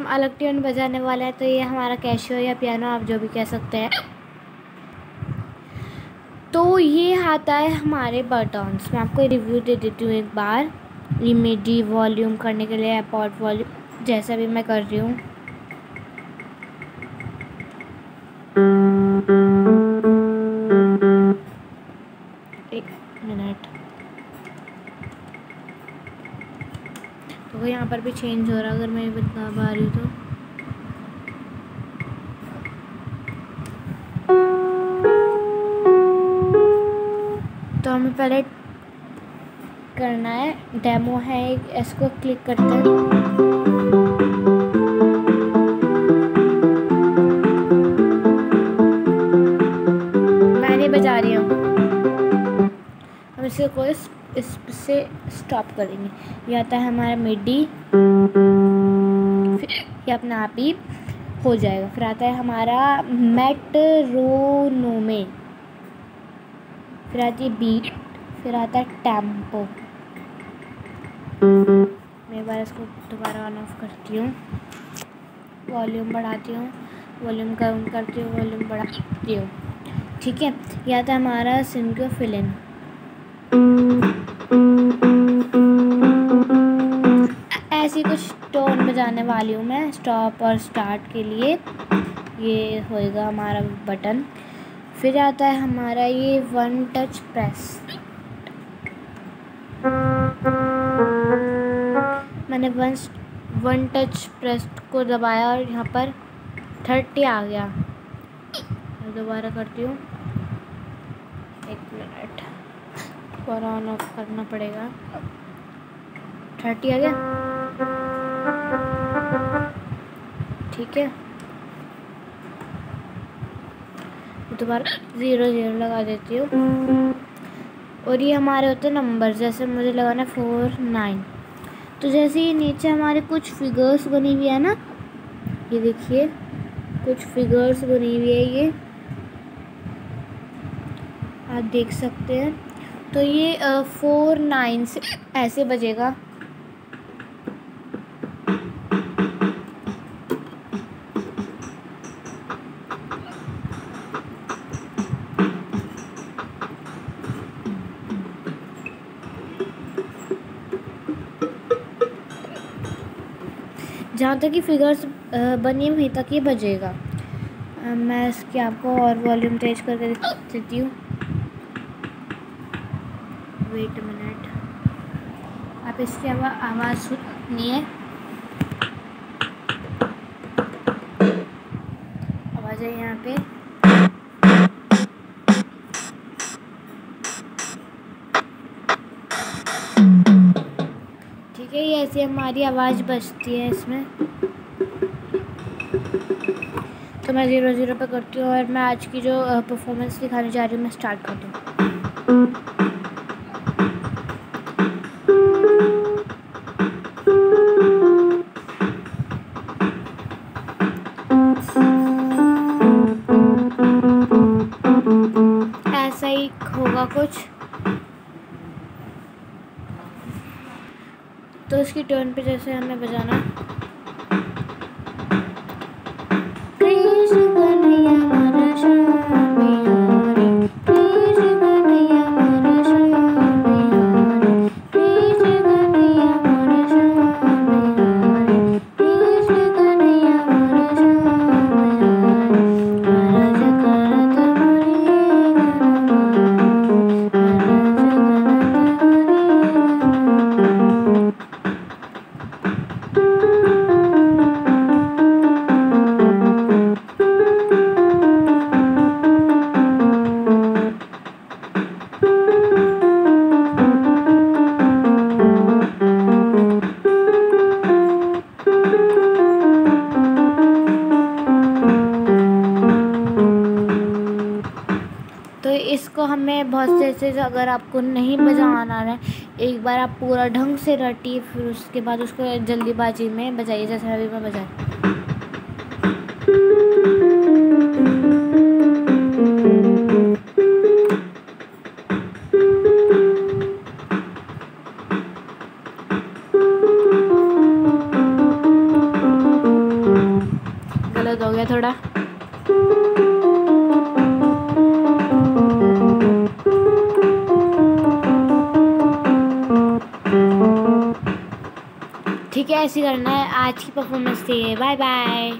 हम अलग ट्यून बजाने वाले हैं तो ये हमारा कैशियो या पियानो, आप जो भी कह सकते हैं। तो ये आता है हमारे बटन्स। मैं आपको रिव्यू दे देती हूँ एक बार। ये मिडी वॉल्यूम करने के लिए पॉट वॉल्यूम जैसा भी मैं कर रही हूँ। एक मिनट। तो यहाँ पर भी चेंज हो रहा है, अगर मैं बता पा रही हूँ तो। तो हमें पहले करना है डेमो है इसको क्लिक करते हैं। बजा रही हूँ। हम इसे कोई इससे स्टॉप करेंगे। ये आता है हमारा मिडी फिर ये अपना आप ही हो जाएगा। फिर आता है हमारा मेट्रोनोमे फिर आती है बीट फिर आता है टेंपो मैं बार इसको दोबारा ऑन ऑफ़ करती हूँ। वॉल्यूम बढ़ाती हूँ। वॉल्यूम कम करती हूँ। वॉल्यूम बढ़ाती हूँ। ठीक है? या था हमारा सिंको फिलिन टोन बजाने वाली हूँ मैं, स्टॉप और स्टार्ट के लिए। ये होएगा हमारा बटन। फिर आता है हमारा ये वन टच प्रेस। मैंने वन वन टच प्रेस को दबाया और यहाँ पर थर्टी आ गया। दोबारा करती हूँ। एक मिनट। और ऑन ऑफ़ करना पड़ेगा। थर्टी आ गया? ठीक है? दोबारा ज़ीरो ज़ीरो लगा देती हूँ। और ये हमारे होते हैं नंबर जैसे मुझे लगाना है फोर नाइन तो जैसे ये नीचे हमारे कुछ फिगर्स बनी हुई है ना, ये देखिए, कुछ फिगर्स बनी हुई है ये। आप देख सकते हैं। तो ये फोर नाइन से ऐसे बजेगा। जहाँ तक कि फिगर्स बनी हुई तक ये बजेगा। मैं इसके आपको और वॉल्यूम तेज करके देती हूँ। वेट मिनट आप इसकी आवाज़ सुनिए। आवाज़ है यहाँ पे। ठीक है, ये ऐसी हमारी आवाज़ बजती है इसमें। तो मैं ज़ीरो ज़ीरो पे करती हूँ और मैं आज की जो परफॉर्मेंस दिखाने जा रही हूँ, मैं स्टार्ट करती हूँ। तो इसकी टर्न पे जैसे हमें बजाना हमें बहुत से ऐसे अगर आपको नहीं बजाना है एक बार आप पूरा ढंग से रटिए फिर उसके बाद उसको जल्दीबाजी में बजाइए जैसे अभी मैं बजा दर्द हो गया थोड़ा। ठीक है ऐसे करना है। आज की परफॉर्मेंस थी। Bye bye